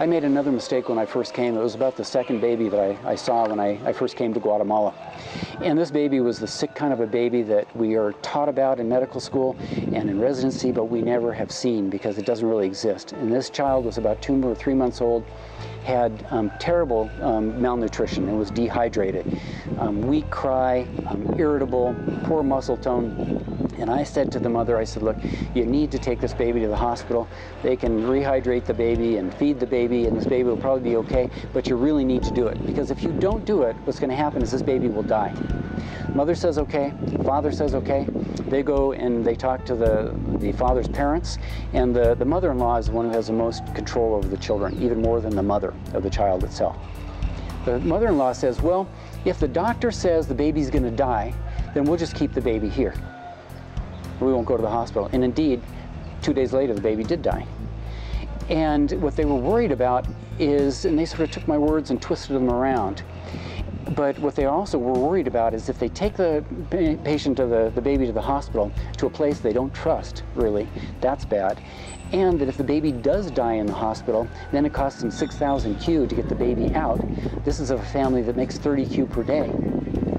I made another mistake when I first came. It was about the second baby that I, I saw when I, I first came to Guatemala. And this baby was the sick kind of a baby that we are taught about in medical school and in residency, but we never have seen because it doesn't really exist. And this child was about two or three months old, had um, terrible um, malnutrition and was dehydrated, um, weak cry, irritable, poor muscle tone. And I said to the mother, I said, look, you need to take this baby to the hospital. They can rehydrate the baby and feed the baby, and this baby will probably be okay, but you really need to do it. Because if you don't do it, what's going to happen is this baby will die. Mother says okay, father says okay. They go and they talk to the, the father's parents, and the, the mother-in-law is the one who has the most control over the children, even more than the mother of the child itself. The mother-in-law says, well, if the doctor says the baby's going to die, then we'll just keep the baby here. We won't go to the hospital. And indeed, two days later, the baby did die. And what they were worried about is, and they sort of took my words and twisted them around. But what they also were worried about is if they take the patient or the, the baby to the hospital to a place they don't trust, really, that's bad. And that if the baby does die in the hospital, then it costs them 6,000 Q to get the baby out. This is a family that makes 30 Q per day.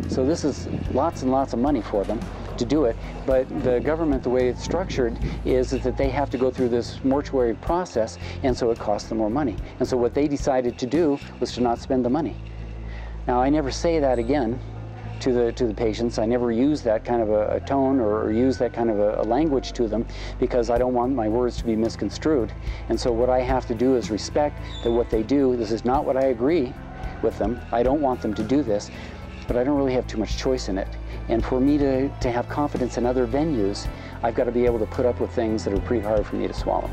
So this is lots and lots of money for them to do it. But the government, the way it's structured, is that they have to go through this mortuary process, and so it costs them more money. And so what they decided to do was to not spend the money. Now, I never say that again to the to the patients. I never use that kind of a, a tone or, or, use that kind of a, a, language to them because I don't want my words to be misconstrued. And so what I have to do is respect that what they do. This is not what I agree with them. I don't want them to do this, but I don't really have too much choice in it. And for me to, to have confidence in other venues, I've got to be able to put up with things that are pretty hard for me to swallow.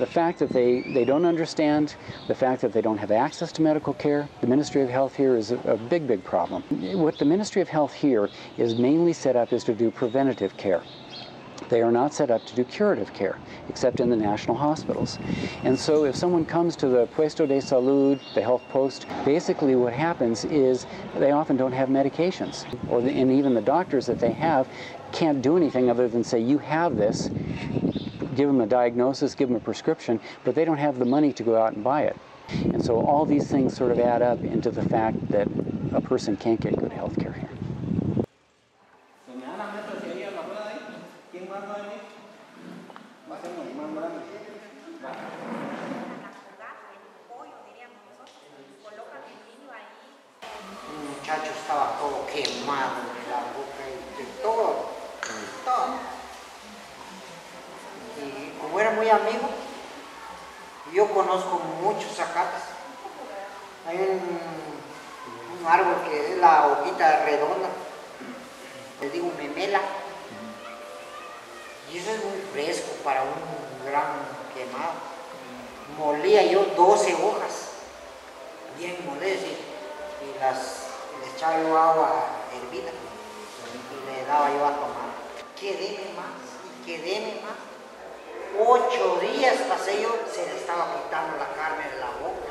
The fact that they, they don't understand, the fact that they don't have access to medical care, the Ministry of Health here is a, a big, big problem. What the Ministry of Health here is mainly set up is to do preventative care. They are not set up to do curative care, except in the national hospitals. And so if someone comes to the Puesto de Salud, the health post, basically what happens is they often don't have medications. Or the, and even the doctors that they have can't do anything other than say, you have this, give them a diagnosis, give them a prescription, but they don't have the money to go out and buy it. And so all these things sort of add up into the fact that a person can't get good health care here. Muy fresco para un gran quemado. Molía yo 12 hojas, bien molés, y, las, le echaba yo agua hervida y le daba yo a tomar. Quedéme más y quedéme más. Ocho días pasé yo, se le estaba quitando la carne de la boca.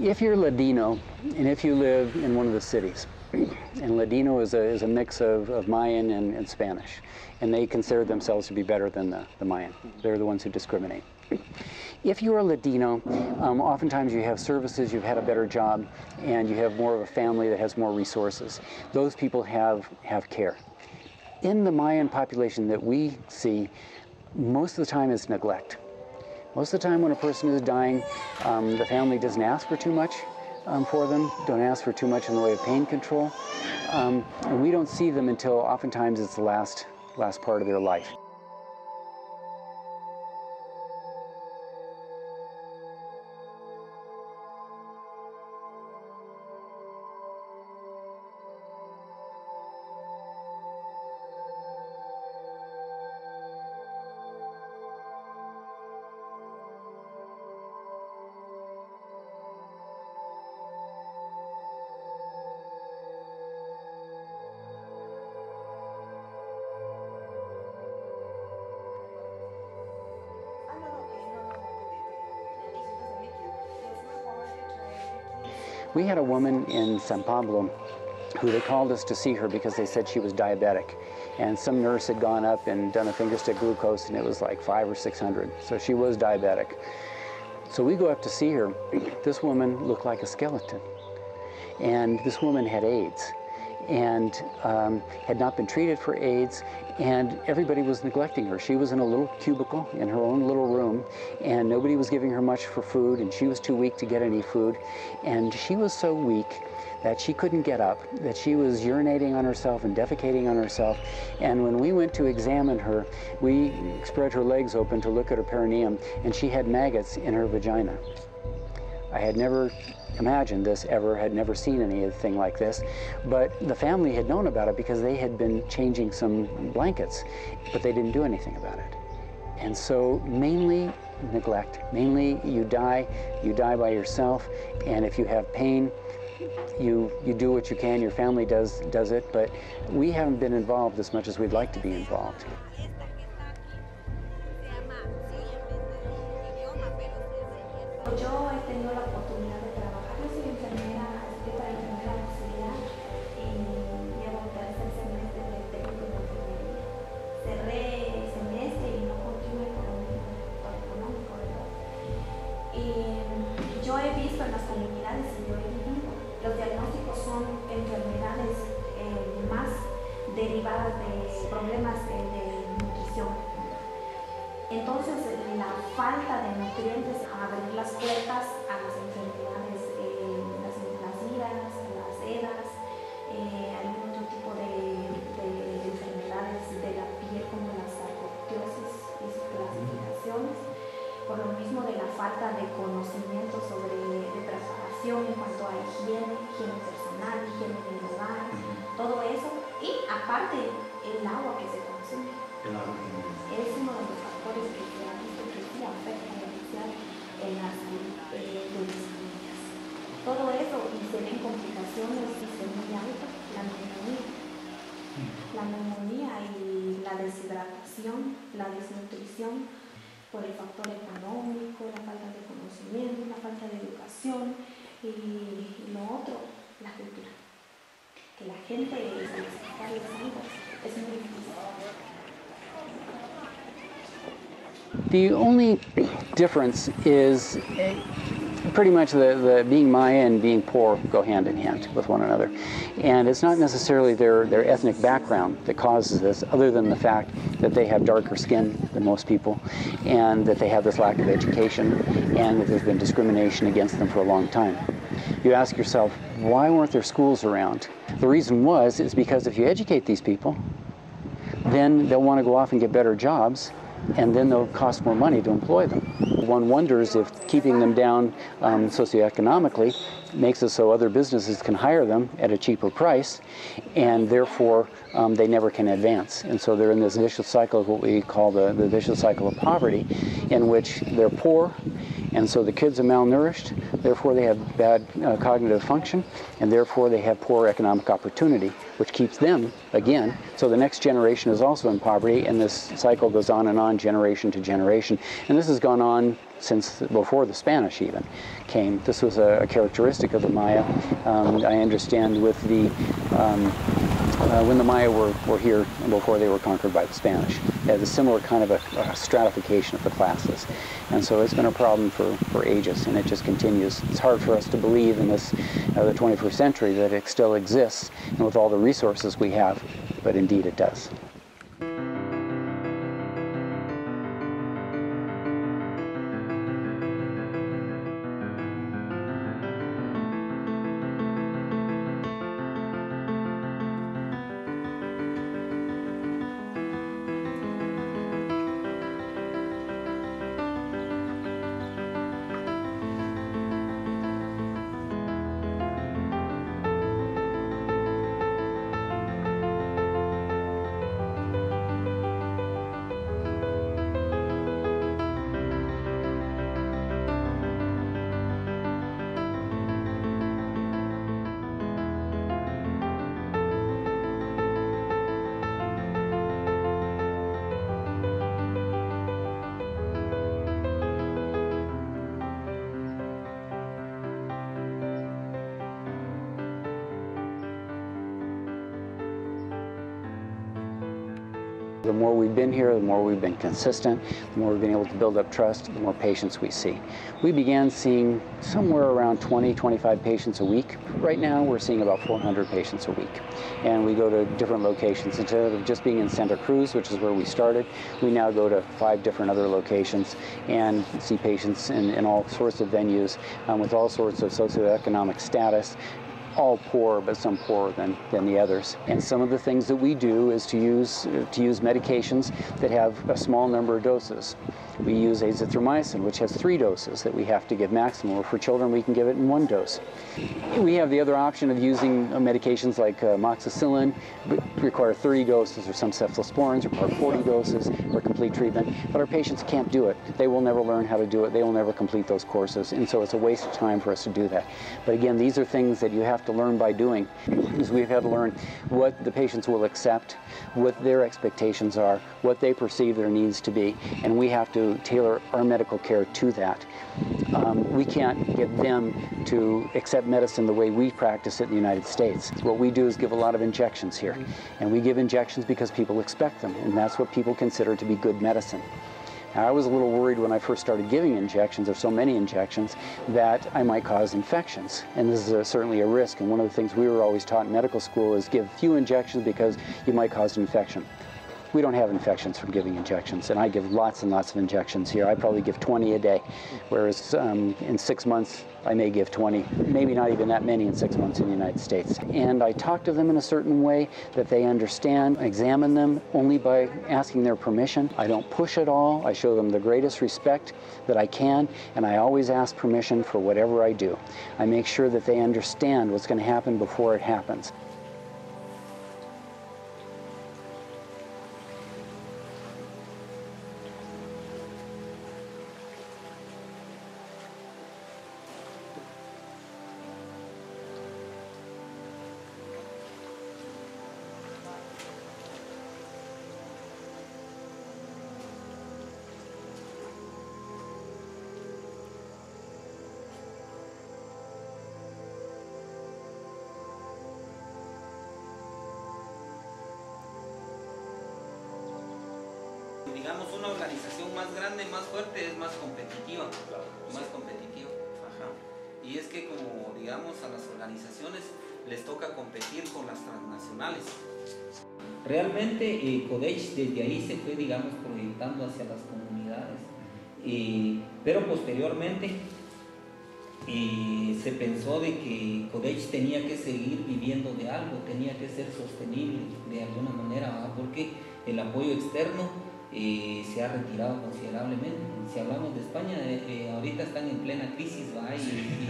If you're Ladino and if you live in one of the cities, And Ladino is a, is a mix of, of Mayan and, and Spanish. And they consider themselves to be better than the, the Mayan. They're the ones who discriminate. If you're a Ladino, um, oftentimes you have services, you've had a better job, and you have more of a family that has more resources. Those people have, have care. In the Mayan population that we see, most of the time it's neglect. Most of the time when a person is dying, um, the family doesn't ask for too much um, for them, don't ask for too much in the way of pain control. Um, and we don't see them until oftentimes it's the last, last part of their life. We had a woman in San Pablo who they called us to see her because they said she was diabetic. And some nurse had gone up and done a fingerstick glucose and it was like five or 600. So she was diabetic. So we go up to see her. This woman looked like a skeleton. And this woman had AIDS and um, had not been treated for AIDS, and everybody was neglecting her. She was in a little cubicle in her own little room, and nobody was giving her much for food, and she was too weak to get any food. And she was so weak that she couldn't get up, that she was urinating on herself and defecating on herself. And when we went to examine her, we spread her legs open to look at her perineum, and she had maggots in her vagina. I had never imagined this ever, had never seen anything like this. But the family had known about it because they had been changing some blankets, but they didn't do anything about it. And so mainly neglect, mainly you die, you die by yourself, and if you have pain, you, you do what you can, your family does, does it, but we haven't been involved as much as we'd like to be involved. Falta de nutrientes abrir las puertas a las enfermedades, eh, las, las las eras, eh, algún otro tipo de, de, enfermedades de la piel como la sarcopiosis y sus clasificaciones, por lo mismo de la falta de conocimiento sobre de preparación en cuanto a higiene, higiene personal, higiene del hogar, todo eso, y aparte el agua que se consume. Es uno de los factores que demasiado en la salud eh, las familias. Todo eso y se ven complicaciones y se muy alto, la neumonía. La neumonía y la deshidratación, la desnutrición por el factor económico, la falta de conocimiento, la falta de educación y lo otro, la cultura. Que la gente se les algo es muy difícil. The only difference is pretty much the, the being Maya and being poor go hand in hand with one another. And it's not necessarily their, their ethnic background that causes this, other than the fact that they have darker skin than most people, and that they have this lack of education, and that there's been discrimination against them for a long time. You ask yourself, why weren't there schools around? The reason was, is because if you educate these people, then they'll want to go off and get better jobs, and then they'll cost more money to employ them. One wonders if keeping them down um, socioeconomically makes it so other businesses can hire them at a cheaper price, and therefore um, they never can advance. And so they're in this vicious cycle of what we call the, the vicious cycle of poverty, in which they're poor And so the kids are malnourished, therefore they have bad uh, cognitive function, and therefore they have poor economic opportunity, which keeps them, again, so the next generation is also in poverty, and this cycle goes on and on, generation to generation. And this has gone on since before the Spanish even came. This was a, a characteristic of the Maya. Um, I understand with the um, uh, when the Maya were, were here before they were conquered by the Spanish. Had a similar kind of a, a, stratification of the classes. And so it's been a problem for, for ages, and it just continues. It's hard for us to believe in this, uh, the 21st century, that it still exists, and with all the resources we have, but indeed it does. The more we've been here, the more we've been consistent, the more we've been able to build up trust, the more patients we see. We began seeing somewhere around 20, 25 patients a week. Right now, we're seeing about 400 patients a week. And we go to different locations. Instead of just being in Santa Cruz, which is where we started, we now go to five different other locations and see patients in, in all sorts of venues um, with all sorts of socioeconomic status all poor, but some poorer than, than the others. And some of the things that we do is to use, to use medications that have a small number of doses. We use azithromycin, which has three doses that we have to give maximum. For children, we can give it in one dose. We have the other option of using uh, medications like uh, moxicillin, require 30 doses, or some cephalosporins require 40 doses for complete treatment. But our patients can't do it. They will never learn how to do it. They will never complete those courses. And so it's a waste of time for us to do that. But again, these are things that you have to learn by doing. Because we've had to learn what the patients will accept, what their expectations are, what they perceive their needs to be. And we have to tailor our medical care to that. Um, we can't get them to accept medicine the way we practice it in the United States. What we do is give a lot of injections here. And we give injections because people expect them, and that's what people consider to be good medicine. Now, I was a little worried when I first started giving injections, or so many injections, that I might cause infections. And this is a, certainly a risk. And one of the things we were always taught in medical school is give few injections because you might cause an infection we don't have infections from giving injections, and I give lots and lots of injections here. I probably give 20 a day, whereas um, in six months I may give 20, maybe not even that many in six months in the United States. And I talk to them in a certain way that they understand, examine them only by asking their permission. I don't push at all. I show them the greatest respect that I can, and I always ask permission for whatever I do. I make sure that they understand what's going to happen before it happens. Digamos, una organización más grande, más fuerte, es más competitiva. más competitiva. Ajá. Y es que como, digamos, a las organizaciones les toca competir con las transnacionales. Realmente eh, Codech desde ahí se fue, digamos, proyectando hacia las comunidades. pero posteriormente eh, se pensó de que Codech tenía que seguir viviendo de algo, tenía que ser sostenible de alguna manera, porque el apoyo externo eh, se ha retirado considerablemente. Si hablamos de España, eh, eh, ahorita están en plena crisis,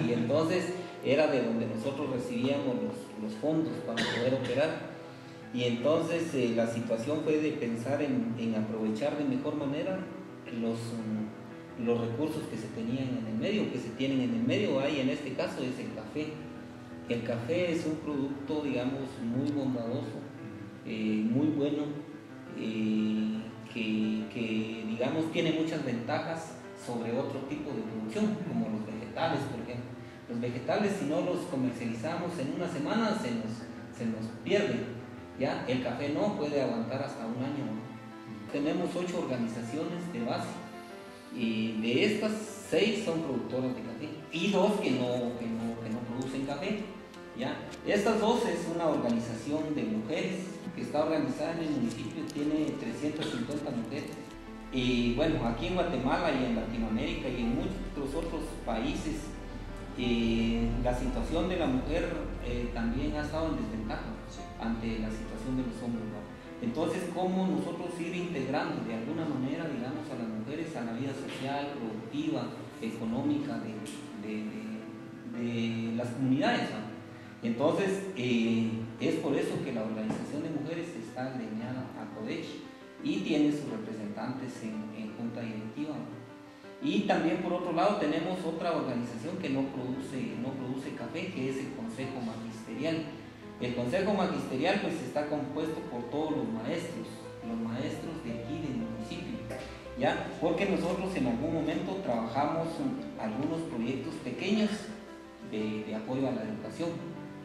Y, entonces era de donde nosotros recibíamos los, fondos para poder operar. Y entonces la situación fue de pensar en, aprovechar de mejor manera los, los recursos que se tenían en el medio, que se tienen en el medio, hay en este caso es el café. El café es un producto, digamos, muy bondadoso, eh, muy bueno, eh, que, digamos, tiene muchas ventajas sobre otro tipo de producción, como los vegetales, por ejemplo. Los vegetales, si no los comercializamos en una semana, se nos, se nos pierden. ¿ya? El café no puede aguantar hasta un año. Tenemos ocho organizaciones de base y de estas seis son productoras de café y dos que no, que no, producen café. ¿Ya? Estas dos es una organización de mujeres que está organizada en el municipio, tiene 350 mujeres. Y bueno, aquí en Guatemala y en Latinoamérica y en muchos otros países, eh, la situación de la mujer eh, también ha estado en desventaja ante la situación de los hombres. Entonces, ¿cómo nosotros ir integrando de alguna manera, digamos, a las mujeres a la vida social, productiva, económica de, las comunidades? Entonces, eh, es por eso que la organización de mujeres está alineada a CODECH y tiene sus representantes en, junta directiva. Y también por otro lado tenemos otra organización que no produce, no produce café, que es el Consejo Magisterial el Consejo Magisterial pues está compuesto por todos los maestros, los maestros de aquí del municipio, ¿ya? Porque nosotros en algún momento trabajamos algunos proyectos pequeños de, apoyo a la educación.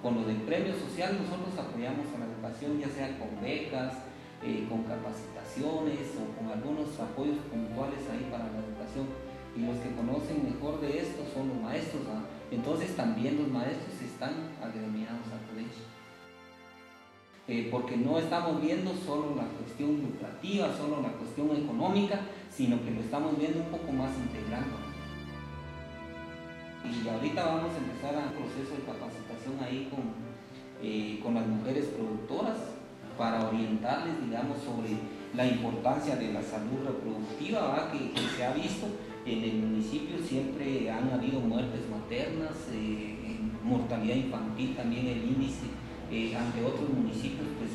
Con lo del premio social nosotros apoyamos a la educación ya sea con becas, eh, con capacitaciones o con algunos apoyos puntuales ahí para la educación. Y los que conocen mejor de esto son los maestros, entonces también los maestros están agremiados a colegio. Eh, porque no estamos viendo solo la cuestión lucrativa, solo la cuestión económica, sino que lo estamos viendo un poco más. Y ahorita vamos a empezar un proceso de capacitación ahí con, eh, con las mujeres productoras para orientarles, digamos, sobre la importancia de la salud reproductiva que, se ha visto. En el municipio siempre han habido muertes maternas, eh, mortalidad infantil, también el índice eh, ante otros municipios pues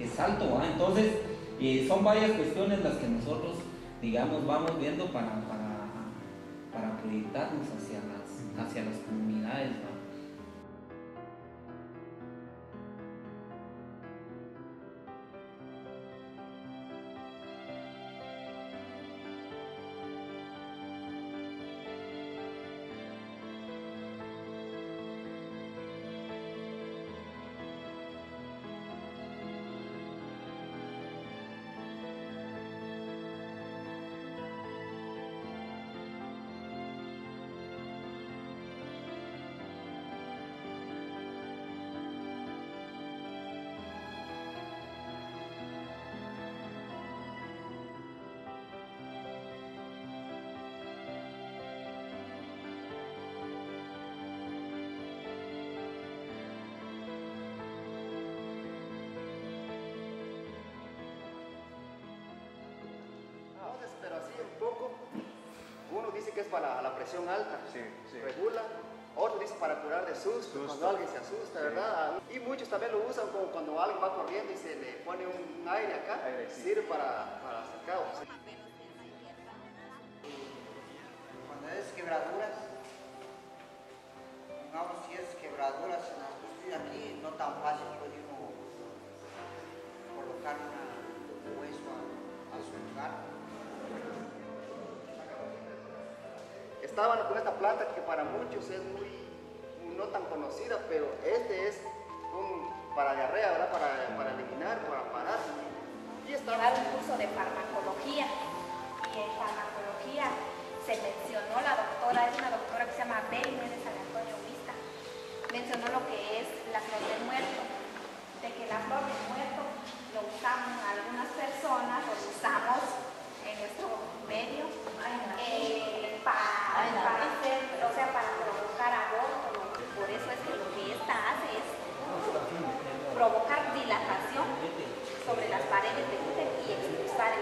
es, alto. Entonces, eh, son varias cuestiones las que nosotros, digamos, vamos viendo para, para, para proyectarnos hacia hacia las comunidades. Que es para la presión alta, regula. Otros dicen para curar de susto, cuando alguien se asusta, ¿verdad? Y muchos también lo usan como cuando alguien va corriendo y se le pone un aire acá, sirve para, para sacar. Estaban con esta planta que para muchos es muy, no tan conocida, pero este es para diarrea, ¿verdad? Para, para eliminar, para parar. Y estaba un curso de farmacología y en farmacología se mencionó la doctora, es una doctora que se llama Beli de San Antonio Vista, mencionó lo que es la flor del muerto, de que la flor del muerto lo usamos algunas personas, lo usamos en nuestro medio eh, para, o sea, para provocar aborto. Por eso es que lo que esta hace es provocar dilatación sobre las paredes del útero y expulsar